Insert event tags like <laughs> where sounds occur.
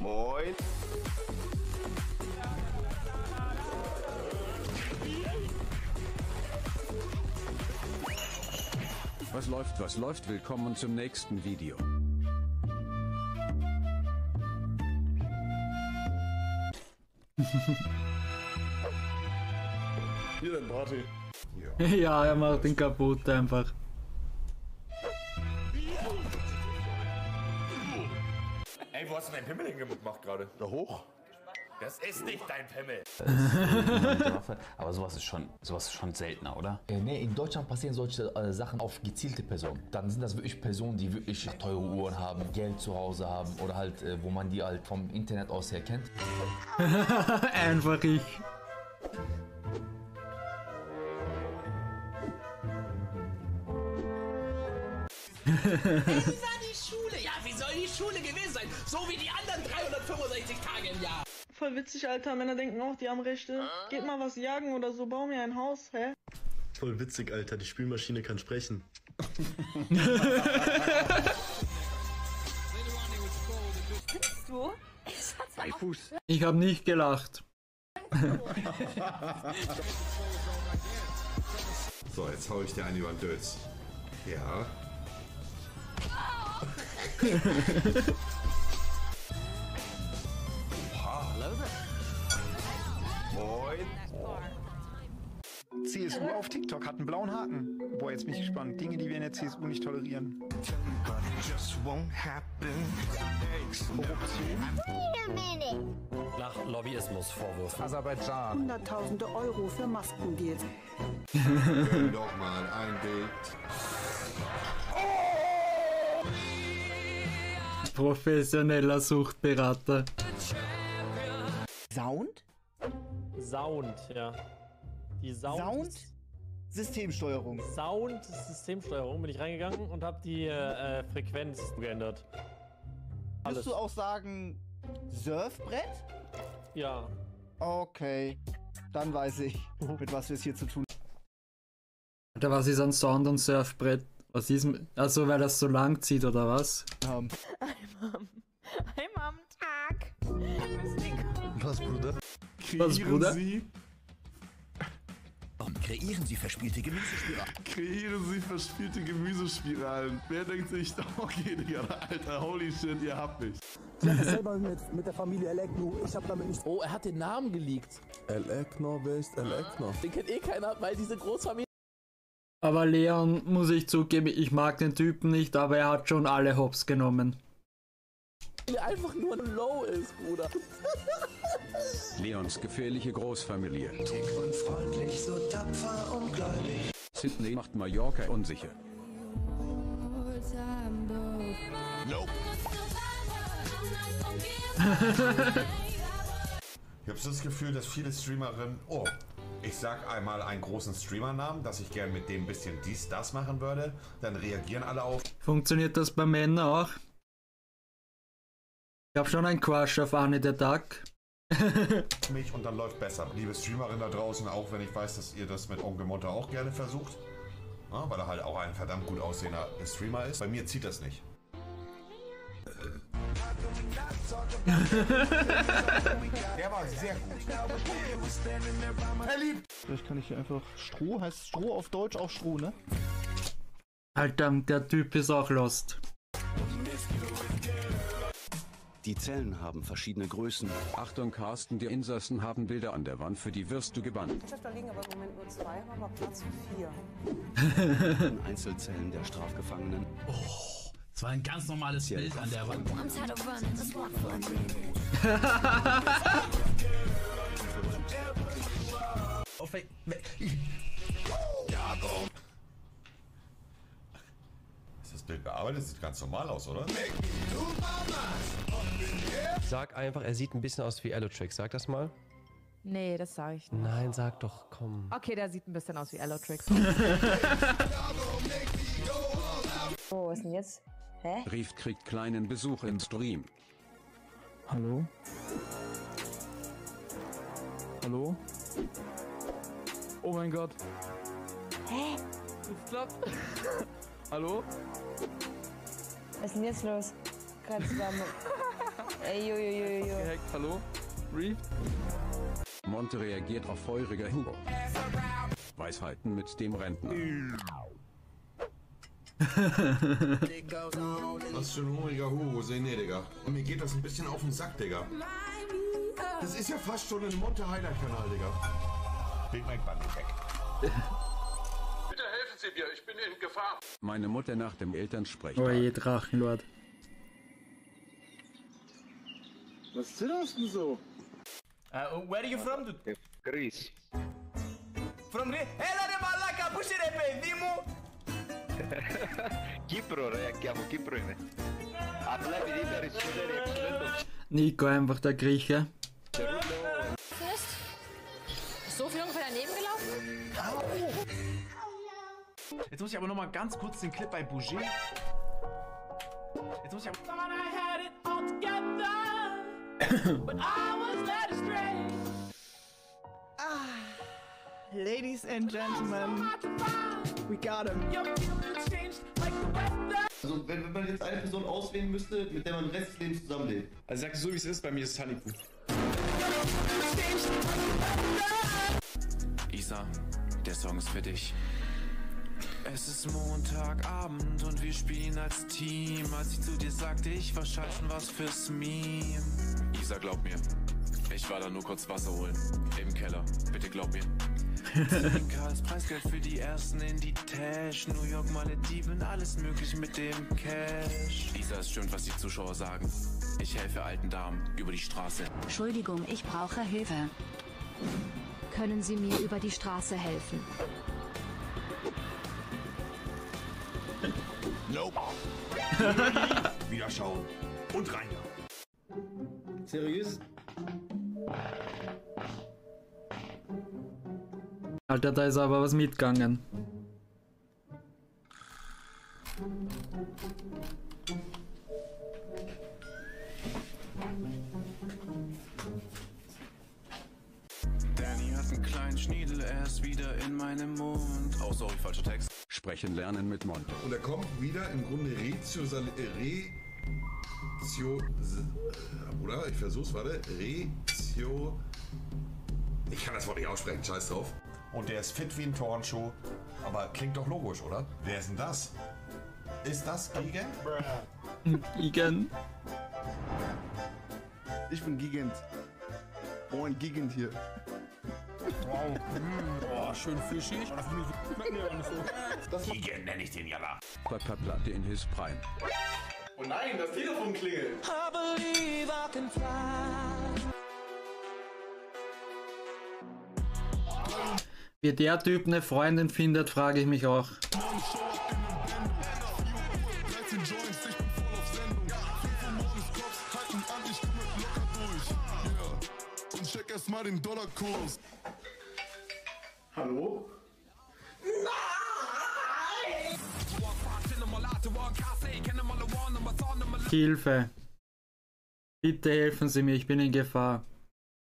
Moin. Was läuft, was läuft? Willkommen zum nächsten Video. <laughs> Hier dein Party. <laughs> Ja, er macht ihn kaputt einfach. Ey, wo hast du deinen Pimmel hingemacht gerade? Da hoch. Das ist nicht dein Pimmel. Aber sowas ist schon, sowas ist schon seltener, oder? Äh, nee, in Deutschland passieren solche äh, Sachen auf gezielte Personen. Dann sind das wirklich Personen, die wirklich teure Uhren haben, Geld zu Hause haben oder halt, äh, wo man die halt vom Internet aus her kennt. <laughs> Einfach ich. Wie <laughs> war die Schule? Ja, wie soll die Schule gewesen sein? So wie die anderen 365 Tage im Jahr. Voll witzig, Alter. Männer denken auch, die haben Rechte. Geht mal was jagen oder so, bau mir ein Haus, hä? Voll witzig, Alter. Die Spielmaschine kann sprechen. Du? Ich habe nicht gelacht. <laughs> So, jetzt hau ich dir einen über den Dötz. Ja. CSU auf TikTok hat einen blauen Haken. Boah, jetzt bin ich gespannt. Dinge, die wir in der CSU nicht tolerieren. Nach Lobbyismusvorwürfen. Aserbaidschan. Hunderttausende Euro für Maskendeals. Doch mal ein Bild. Professioneller Suchtberater. Sound? Sound, ja. Die Sound. Sound? Systemsteuerung. Sound Systemsteuerung bin ich reingegangen und habe die äh, Frequenz geändert. Alles. Würdest du auch sagen Surfbrett? Ja. Okay. Dann weiß ich, <laughs> mit was wir es hier zu tun Alter, was ist ein Sound und Surfbrett? Was ist. m- Also, weil das so lang zieht, oder was? haben. Einmal, einmal am Tag. Was, Bruder? Was, Bruder? Kreieren Sie verspielte Gemüsespiralen. Kreieren Sie verspielte Gemüsespiralen. Wer denkt sich, <laughs> okay, Digga, Alter, holy shit, ihr habt mich. selber mit, mit der Familie Eleknu. Ich hab damit nichts. Oh, er hat den Namen geleakt. El Ekner, wer ist El Ekner? Den kennt eh keiner, weil diese Großfamilie Aber Leon, muss ich zugeben, ich mag den Typen nicht, aber er hat schon alle Hops genommen. einfach nur low ist, Bruder. <laughs> Leons gefährliche Großfamilie. Sydney macht Mallorca unsicher. <laughs> Ich habe so das Gefühl, dass viele Streamerinnen. Oh, ich sag einmal einen großen Streamernamen, dass ich gern mit dem ein bisschen dies, das machen würde. Dann reagieren alle auf Funktioniert das bei Männern auch? Ich habe schon einen Crush auf Anne der Duck. <laughs> mich und dann läuft besser. Liebe Streamerin da draußen, auch wenn ich weiß, dass ihr das mit Onkel Monte auch gerne versucht. Ja, weil er halt auch ein verdammt gut aussehender Streamer ist. Bei mir zieht das nicht. Der war sehr gut. Er liebt. Vielleicht kann ich hier einfach Stroh, heißt Stroh auf Deutsch auch Stroh, ne? Alter, der Typ ist auch lost. Die Zellen haben verschiedene Größen. Achtung, Carsten, die Insassen haben Bilder an der Wand, für die wirst du gebannt. Da liegen aber im Moment nur zwei, haben aber Platz für vier. In Einzelzellen der Strafgefangenen. Es war ein ganz normales Bild an der Wand. Ist das Bild bearbeitet? Sieht ganz normal aus, oder? Sag einfach, er sieht ein bisschen aus wie Allotrix. Sag das mal. Nee, das sage ich nicht. Nein, sag doch, komm. Okay, der sieht ein bisschen aus wie Allotrix. <laughs> oh, was ist denn jetzt? Hä? Rief kriegt kleinen Besuch im Stream. Hallo? Hallo? Oh mein Gott. Hä? Es klappt. <laughs> Hallo? Was ist denn jetzt los? Gerade <laughs> zusammen. Ey, jo, jo, jo. Gehackt, hallo? Reef? Monte reagiert auf feuriger Hugo. Weisheiten mit dem Rentner. <laughs> Was für ein hungriger Hugo, seh nee, Digga. Und mir geht das ein bisschen auf den Sack, Digga. Das ist ja fast schon ein Monte Highlight Kanal, Digga. Big Mac Bunny weg. Bitte <laughs> helfen Sie mir, ich bin in Gefahr. Meine Mutter nach dem Elternsprech. Oh je, Drachenlord. Was zitterst du so? Uh, where are you from, dude? Greece. From Greece? Έλα ρε μαλάκα, πού είσαι ρε παιδί μου! Κύπρο ρε, και από Κύπρο είμαι. Απλά επειδή οι περισσότεροι δεν το Nico einfach der Grieche. Findest? So viel ungefähr daneben gelaufen? Jetzt muss ich aber noch mal ganz kurz den Clip bei Bouger. Jetzt muss ich aber. Ladies and Gentlemen, we got him. Also, wenn, wenn man jetzt eine Person auswählen müsste, mit der man den Rest des Lebens zusammenlebt. Also, sag so wie es ist, bei mir ist es Honeypoo. Isa, der Song ist für dich. Es ist Montagabend und wir spielen als Team. Als ich zu dir sagte, ich war schon was fürs Meme. Isa, glaub mir, ich war da nur kurz Wasser holen. Im Keller, bitte glaub mir. Karls Preisgeld für die ersten in die Tash. New York, Malediven, alles möglich mit dem Cash. Isa, es stimmt, was die Zuschauer sagen. Ich helfe alten Damen über die Straße. Entschuldigung, ich brauche Hilfe. Können Sie mir über die Straße helfen? Nope. <laughs> Wieder schauen. Und rein. Seriös? Alter, da ist aber was mitgegangen. Danny hat einen kleinen Schniedel, er ist wieder in meinem Mund. Oh, sorry, falscher Text. Sprechen lernen mit Monte. Und er kommt wieder im Grunde Reziosal... Rezio... Oder? Ich versuch's, warte. Rezio... Ich kann das Wort nicht aussprechen, scheiß drauf. Und der ist fit wie ein Turnschuh. Aber klingt doch logisch, oder? Wer ist denn das? Ist das Gigant? Gigant? Ich bin Gigant. Moin, Gigant hier. Wow. Oh, schön fischig. Gigant nenne ich den ja da. Platte in his prime. Oh nein, das Telefon klingelt. I believe I can fly. Wie der Typ eine Freundin findet, frage ich mich auch. Erstmal den Dollarkurs. Hallo? Hilfe. Bitte helfen Sie mir, ich bin in Gefahr.